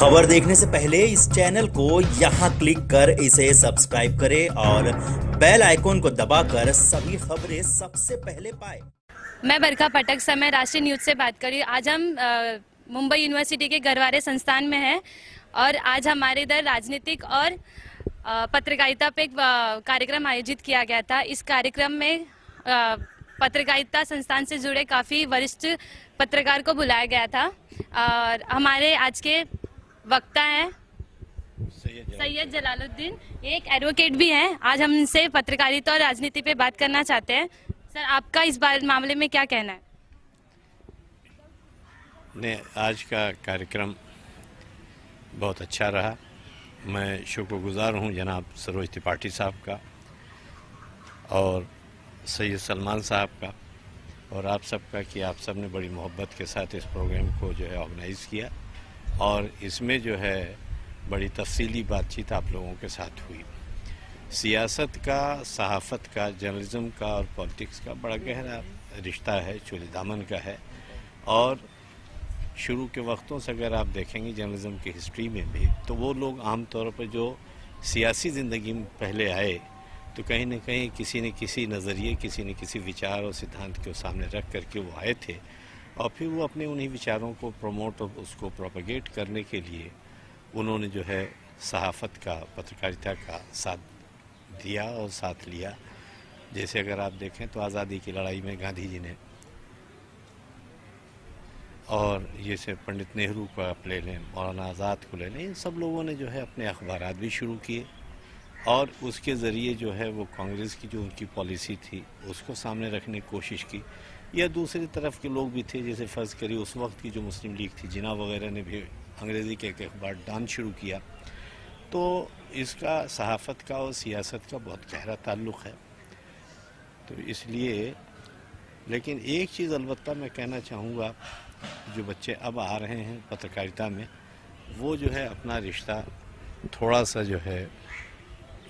खबर देखने से पहले इस चैनल को यहाँ क्लिक कर इसे सब्सक्राइब करें और बेल आइकॉन को दबाकर सभी खबरें सबसे पहले पाए। मैं बरखा पटक समय राष्ट्रीय न्यूज़ से बात करी आज हम मुंबई यूनिवर्सिटी के गरवारे संस्थान में हैं और आज हमारे इधर राजनीतिक और पत्रकारिता पे एक कार्यक्रम आयोजित किया गया था। इस कार्यक्रम में पत्रकारिता संस्थान से जुड़े काफ़ी वरिष्ठ पत्रकार को बुलाया गया था। और हमारे आज के वक्ता हैं। सैयद जलालुद्दीन एक एडवोकेट भी हैं। आज हम इनसे पत्रकारिता और राजनीति पे बात करना चाहते हैं। सर आपका इस बार मामले में क्या कहना है? ने आज का कार्यक्रम बहुत अच्छा रहा। मैं शुक्रगुजार हूँ जनाब सरोज त्रिपाठी साहब का और सैयद सलमान साहब का और आप सबका कि आप सबने बड़ी मोहब्बत के साथ इस प्रोग्राम को जो है ऑर्गेनाइज़ किया। और इसमें जो है बड़ी तफसीली बातचीत आप लोगों के साथ हुई। सियासत का, सहाफ़त का, जर्नलिज़म का और पॉलिटिक्स का बड़ा गहरा रिश्ता है चोली दामन का है। और शुरू के वक्तों से अगर आप देखेंगे जर्नलिज़म की हिस्ट्री में भी तो वो लोग आम तौर पर जो सियासी ज़िंदगी में पहले आए तो कहीं ना कहीं किसी न किसी नज़रिए, किसी न किसी विचार और सिद्धांत को सामने रख करके वो आए थे। और फिर वो अपने उन्हीं विचारों को प्रमोट और उसको प्रोपगेट करने के लिए उन्होंने जो है सहाफ़त का, पत्रकारिता का साथ दिया और साथ लिया। जैसे अगर आप देखें तो आज़ादी की लड़ाई में गांधी जी ने और जैसे पंडित नेहरू को आप ले लें, मौलाना आज़ाद को ले लें, इन सब लोगों ने जो है अपने अखबार भी शुरू किए और उसके ज़रिए जो है वो कांग्रेस की जो उनकी पॉलिसी थी उसको सामने रखने की कोशिश की। या दूसरी तरफ़ के लोग भी थे, जैसे फ़र्ज़ करिए उस वक्त की जो मुस्लिम लीग थी जिना वगैरह ने भी अंग्रेज़ी के अखबार डान शुरू किया। तो इसका सहाफ़त का और सियासत का बहुत गहरा ताल्लुक़ है। तो इसलिए, लेकिन एक चीज़ अलबत्ता मैं कहना चाहूँगा, जो बच्चे अब आ रहे हैं पत्रकारिता में, वो जो है अपना रिश्ता थोड़ा सा जो है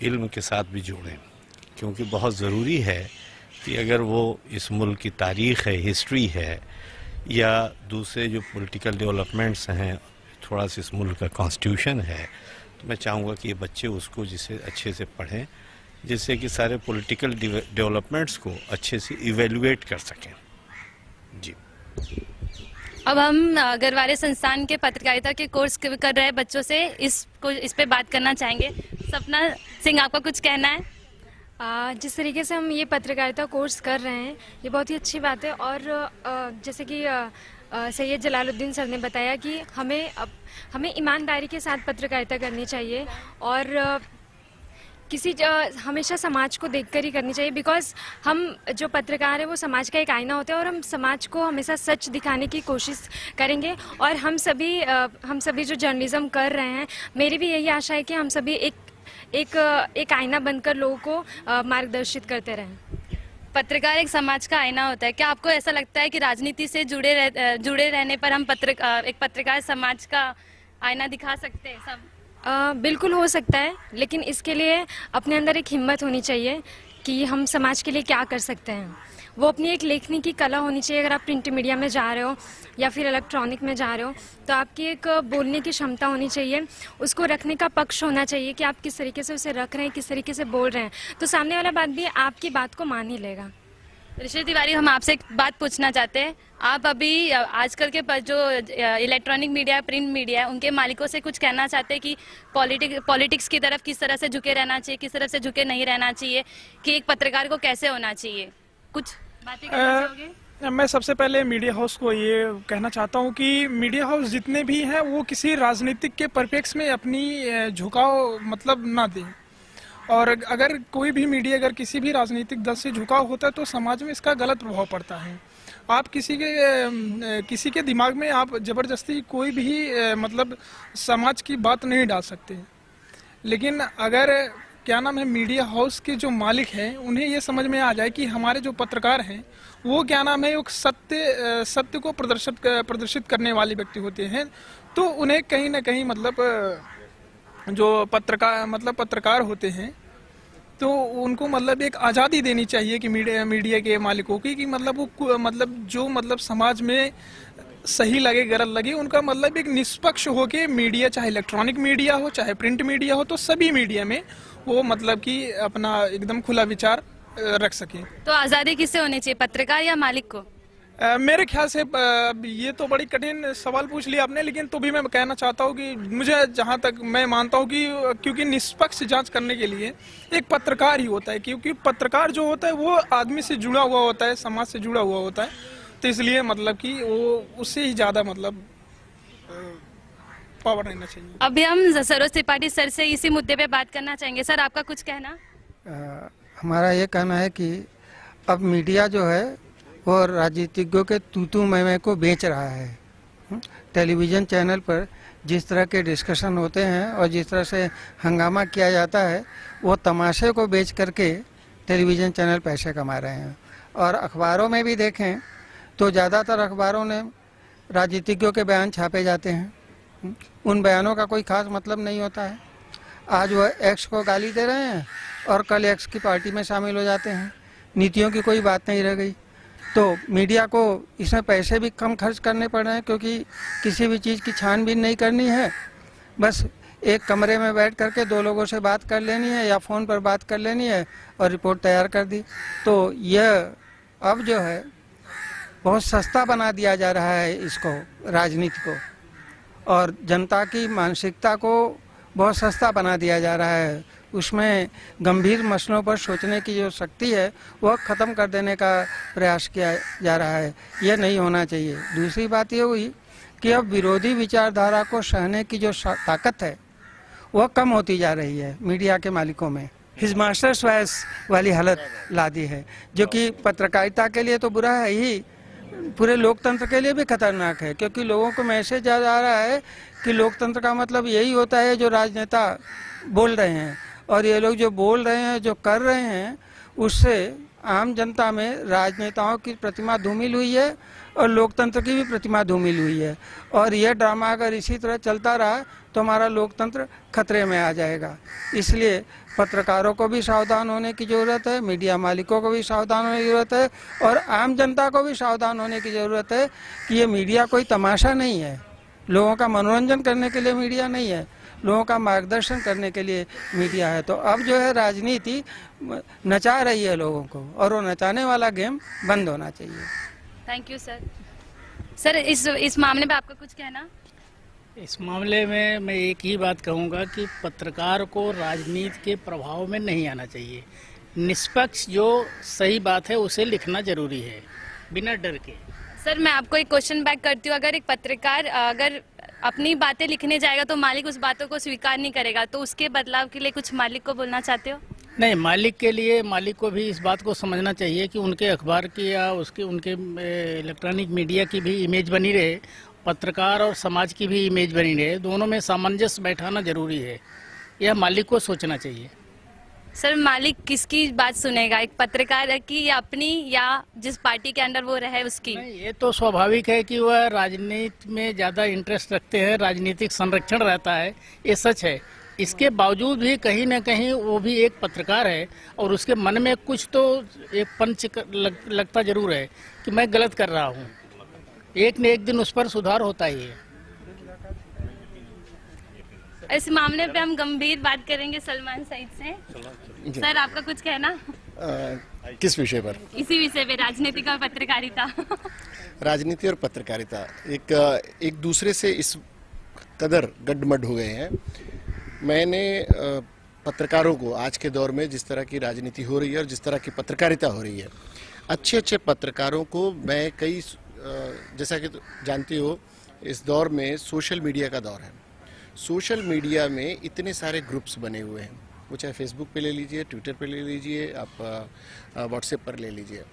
इल्म के साथ भी जोड़ें, क्योंकि बहुत ज़रूरी है कि अगर वो इस मुल्क की तारीख़ है हिस्ट्री है, या दूसरे जो पॉलिटिकल डेवलपमेंट्स हैं, थोड़ा सा इस मुल्क का कॉन्स्टिट्यूशन है तो मैं चाहूँगा कि ये बच्चे उसको जिसे अच्छे से पढ़ें, जिससे कि सारे पॉलिटिकल डेवलपमेंट्स को अच्छे से इवेलुएट कर सकें। जी। अब हम गरवारे संस्थान के पत्रकारिता के कोर्स कर रहे बच्चों से। इस को इस पे बात करना चाहेंगे। सपना सिंह, आपका कुछ कहना है? आ, जिस तरीके से हम ये पत्रकारिता कोर्स कर रहे हैं ये बहुत ही अच्छी बात है। और जैसे कि सैयद जलालुद्दीन सर ने बताया कि हमें हमें ईमानदारी के साथ पत्रकारिता करनी चाहिए और किसी हमेशा समाज को देखकर ही करनी चाहिए। बिकॉज़ हम जो पत्रकार है वो समाज का एक आईना होता है और हम समाज को हमेशा सच दिखाने की कोशिश करेंगे। और हम सभी हम सभी जो जर्नलिज्म कर रहे हैं मेरी भी यही आशा है कि हम सभी एक एक एक आईना बनकर लोगों को मार्गदर्शित करते रहें। पत्रकार एक समाज का आईना होता है। क्या आपको ऐसा लगता है कि राजनीति से जुड़े रह, जुड़े रहने पर हम पत्र एक पत्रकार समाज का आईना दिखा सकते हैं सब? आ, बिल्कुल हो सकता है लेकिन इसके लिए अपने अंदर एक हिम्मत होनी चाहिए कि हम समाज के लिए क्या कर सकते हैं। वो अपनी एक लेखनी की कला होनी चाहिए, अगर आप प्रिंट मीडिया में जा रहे हो या फिर इलेक्ट्रॉनिक में जा रहे हो तो आपकी एक बोलने की क्षमता होनी चाहिए। उसको रखने का पक्ष होना चाहिए कि आप किस तरीके से उसे रख रहे हैं, किस तरीके से बोल रहे हैं। तो सामने वाला बात भी आपकी बात को मान ही लेगा। ऋषि तिवारी, हम आपसे एक बात पूछना चाहते हैं। आप अभी, आजकल के जो इलेक्ट्रॉनिक मीडिया, प्रिंट मीडिया है, उनके मालिकों से कुछ कहना चाहते हैं कि पॉलिटिक, पॉलिटिक्स की तरफ़ किस तरह से झुके रहना चाहिए, किस तरह से झुके नहीं रहना चाहिए, कि एक पत्रकार को कैसे होना चाहिए? कुछ बातें करना चाहोगे? मैं सबसे पहले मीडिया हाउस को ये कहना चाहता हूँ कि मीडिया हाउस जितने भी हैं वो किसी राजनीतिक के परिप्रेक्ष्य में अपनी झुकाव मतलब ना दें। और अगर कोई भी मीडिया अगर किसी भी राजनीतिक दल से झुकाव होता है तो समाज में इसका गलत प्रभाव पड़ता है। आप किसी के किसी के दिमाग में आप ज़बरदस्ती कोई भी मतलब समाज की बात नहीं डाल सकते। लेकिन अगर क्या नाम है मीडिया हाउस के जो मालिक हैं, उन्हें ये समझ में आ जाए कि हमारे जो पत्रकार हैं, वो क्या नाम है, एक सत्य सत्य को प्रदर्शित प्रदर्शित करने वाले व्यक्ति होते हैं। तो उन्हें कहीं ना कहीं मतलब जो पत्रकार मतलब पत्रकार होते हैं तो उनको मतलब एक आज़ादी देनी चाहिए कि मीडिया मीडिया के मालिकों की, कि मतलब वो मतलब जो मतलब समाज में सही लगे गलत लगे उनका मतलब एक निष्पक्ष होके मीडिया चाहे इलेक्ट्रॉनिक मीडिया हो चाहे प्रिंट मीडिया हो तो सभी मीडिया में वो मतलब कि अपना एकदम खुला विचार रख सके। तो आज़ादी किससे होनी चाहिए पत्रकार या मालिक को? अ, मेरे ख्याल से ये तो बड़ी कठिन सवाल पूछ लिया आपने लेकिन तो भी मैं कहना चाहता हूँ कि मुझे जहाँ तक मैं मानता हूँ कि क्योंकि निष्पक्ष जाँच करने के लिए एक पत्रकार ही होता है क्योंकि पत्रकार जो होता है वो आदमी से जुड़ा हुआ होता है समाज से जुड़ा हुआ होता है। तो इसलिए मतलब कि वो उससे ही ज़्यादा मतलब पावर रहना चाहिए। अभी हम सरोज त्रिपाठी सर से इसी मुद्दे पे बात करना चाहेंगे। सर आपका कुछ कहना? अ, हमारा ये कहना है कि अब मीडिया जो है वो राजनीतिज्ञों के तूतू मैमे को बेच रहा है। हम्म? टेलीविज़न चैनल पर जिस तरह के डिस्कशन होते हैं और जिस तरह से हंगामा किया जाता है वो तमाशे को बेच करके टेलीविज़न चैनल पैसे कमा रहे हैं। और अखबारों में भी देखें तो ज़्यादातर अखबारों ने राजनीतिज्ञों के बयान छापे जाते हैं? उन बयानों का कोई खास मतलब नहीं होता है। आज वह एक्स को गाली दे रहे हैं और कल एक्स की पार्टी में शामिल हो जाते हैं। नीतियों की कोई बात नहीं रह गई। तो मीडिया को इसमें पैसे भी कम खर्च करने पड़ रहे हैं क्योंकि किसी भी चीज़ की छानबीन नहीं करनी है। बस एक कमरे में बैठ करके दो लोगों से बात कर लेनी है या फ़ोन पर बात कर लेनी है और रिपोर्ट तैयार कर दी। तो यह अब जो है बहुत सस्ता बना दिया जा रहा है इसको, राजनीति को। और जनता की मानसिकता को बहुत सस्ता बना दिया जा रहा है। उसमें गंभीर मसलों पर सोचने की जो शक्ति है, वह ख़त्म कर देने का प्रयास किया जा रहा है। यह नहीं होना चाहिए। दूसरी बात यह हुई कि अब विरोधी विचारधारा को सहने की जो ताकत है, वह कम होती जा रही है मीडिया के मालिकों में। हिज मास्टर स्वैस वाली हालत ला दी है, जो कि पत्रकारिता के लिए तो बुरा है ही पूरे लोकतंत्र के लिए भी खतरनाक है, क्योंकि लोगों को मैसेज आ रहा है कि लोकतंत्र का मतलब यही होता है जो राजनेता बोल रहे हैं। और ये लोग जो बोल रहे हैं, जो कर रहे हैं, उससे आम जनता में राजनेताओं की प्रतिमा धूमिल हुई है और लोकतंत्र की भी प्रतिमा धूमिल हुई है। और यह ड्रामा अगर इसी तरह चलता रहा तो हमारा लोकतंत्र खतरे में आ जाएगा। इसलिए पत्रकारों को भी सावधान होने की ज़रूरत है, मीडिया मालिकों को भी सावधान होने की ज़रूरत है और आम जनता को भी सावधान होने की ज़रूरत है कि ये मीडिया कोई तमाशा नहीं है। लोगों का मनोरंजन करने के लिए मीडिया नहीं है, लोगों का मार्गदर्शन करने के लिए मीडिया है। तो अब जो है राजनीति नचा रही है लोगों को और वो नचाने वाला गेम बंद होना चाहिए। थैंक यू सर सर इस इस मामले में आपका कुछ कहना? इस मामले में मैं एक ही बात कहूँगा कि पत्रकार को राजनीति के प्रभाव में नहीं आना चाहिए। निष्पक्ष जो सही बात है उसे लिखना ज़रूरी है बिना डर के। सर मैं आपको एक क्वेश्चन बैक करती हूँ। अगर एक पत्रकार अगर अपनी बातें लिखने जाएगा तो मालिक उस बातों को स्वीकार नहीं करेगा। तो उसके बदलाव के लिए कुछ मालिक को बोलना चाहते हो? नहीं मालिक के लिए मालिक को भी इस बात को समझना चाहिए कि उनके अखबार की या उसके उनके इलेक्ट्रॉनिक मीडिया की भी इमेज बनी रहे। पत्रकार और समाज की भी इमेज बनी रहे दोनों में सामंजस्य बैठाना ज़रूरी है। यह मालिक को सोचना चाहिए। सर मालिक किसकी बात सुनेगा? एक पत्रकार की या अपनी या जिस पार्टी के अंदर वो रहे उसकी? नहीं ये तो स्वाभाविक है कि वह राजनीति में ज़्यादा इंटरेस्ट रखते हैं राजनीतिक संरक्षण रहता है ये सच है। इसके बावजूद भी कहीं ना कहीं वो भी एक पत्रकार है और उसके मन में कुछ तो एक पंच लग, लगता ज़रूर है कि मैं गलत कर रहा हूँ। एक न एक दिन उस पर सुधार होता ही है। इस मामले पे हम गंभीर बात करेंगे सलमान सईद से। सर आपका कुछ कहना? अ, किस विषय पर? इसी विषय पे राजनीतिक और पत्रकारिता। राजनीति और पत्रकारिता। एक एक दूसरे से इस कदर गड्ढमड हो गए हैं। मैंने पत्रकारों को आज के दौर में जिस तरह की राजनीति हो रही है और जिस तरह की पत्रकारिता हो रही है अच्छे अच्छे पत्रकारों को मैं कई जैसा कि तो जानती हो, इस दौर में सोशल मीडिया का दौर है। सोशल मीडिया में इतने सारे ग्रुप्स बने हुए हैं। वो चाहे फेसबुक पे ले लीजिए ट्विटर पे ले लीजिए, आप व्हाट्सएप पर ले लीजिए।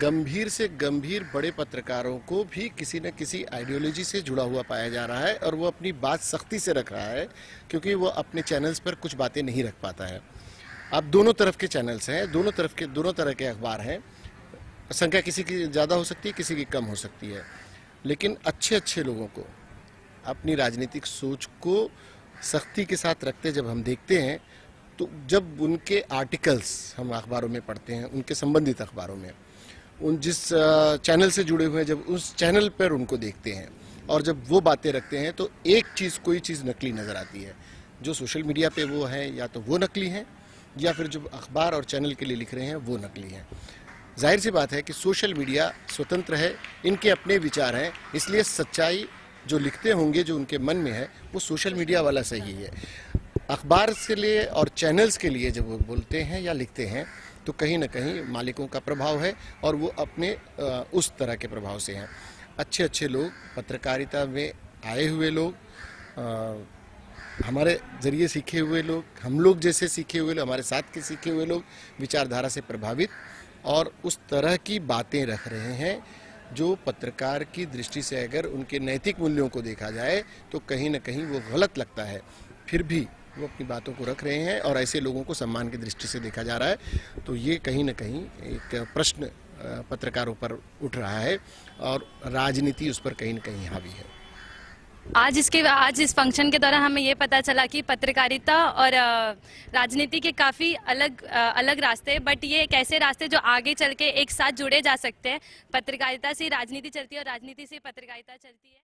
गंभीर से गंभीर बड़े पत्रकारों को भी किसी न किसी आइडियोलॉजी से जुड़ा हुआ पाया जा रहा है और वो अपनी बात सख्ती से रख रहा है क्योंकि वो अपने चैनल्स पर कुछ बातें नहीं रख पाता है। अब दोनों तरफ़ के चैनल्स हैं, दोनों तरफ़ के, दोनों तरह के अखबार हैं। संख्या किसी की ज़्यादा हो सकती है, किसी की कम हो सकती है। लेकिन अच्छे अच्छे लोगों को अपनी राजनीतिक सोच को सख्ती के साथ रखते जब हम देखते हैं तो जब उनके आर्टिकल्स हम अखबारों में पढ़ते हैं, उनके संबंधित अखबारों में, उन जिस चैनल से जुड़े हुए हैं, जब उस चैनल पर उनको देखते हैं और जब वो बातें रखते हैं तो एक चीज़, कोई चीज़ नकली नज़र आती है। जो सोशल मीडिया पे वो है, या तो वो नकली हैं, या फिर जो अखबार और चैनल के लिए लिख रहे हैं, वो नकली हैं। ज़ाहिर सी बात है कि सोशल मीडिया स्वतंत्र है इनके अपने विचार हैं इसलिए सच्चाई जो लिखते होंगे जो उनके मन में है वो सोशल मीडिया वाला सही है। अखबार के लिए और चैनल्स के लिए जब वो बोलते हैं या लिखते हैं तो कहीं ना कहीं मालिकों का प्रभाव है और वो अपने उस तरह के प्रभाव से हैं। अच्छे अच्छे लोग पत्रकारिता में आए हुए लोग अ, हमारे ज़रिए सीखे हुए लोग हम लोग जैसे सीखे हुए लोग हमारे साथ के सीखे हुए लोग विचारधारा से प्रभावित और उस तरह की बातें रख रहे हैं जो पत्रकार की दृष्टि से अगर उनके नैतिक मूल्यों को देखा जाए तो कहीं ना कहीं वो गलत लगता है। फिर भी वो अपनी बातों को रख रहे हैं और ऐसे लोगों को सम्मान की दृष्टि से देखा जा रहा है। तो ये कहीं ना कहीं एक प्रश्न पत्रकारों पर उठ रहा है और राजनीति उस पर कहीं ना कहीं हावी है। आज इसके, आज इस फ़ंक्शन के दौरान हमें ये पता चला कि पत्रकारिता और राजनीति के काफ़ी अलग अलग रास्ते बट ये एक ऐसे रास्ते जो आगे चल के एक साथ जुड़े जा सकते हैं। पत्रकारिता से राजनीति चलती है और राजनीति से पत्रकारिता चलती है।